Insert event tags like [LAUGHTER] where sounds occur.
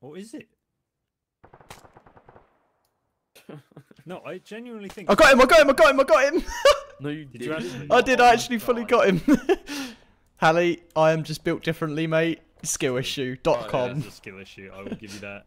Or is it? [LAUGHS] no, I genuinely think. I got him. I got him. I got him. I got him. [LAUGHS] No, you Did you? I did. I actually fully oh, got him. [LAUGHS] Hallie, I am just built differently, mate. Skill Skillissue.com. Oh, yeah, skill issue. I will give you that.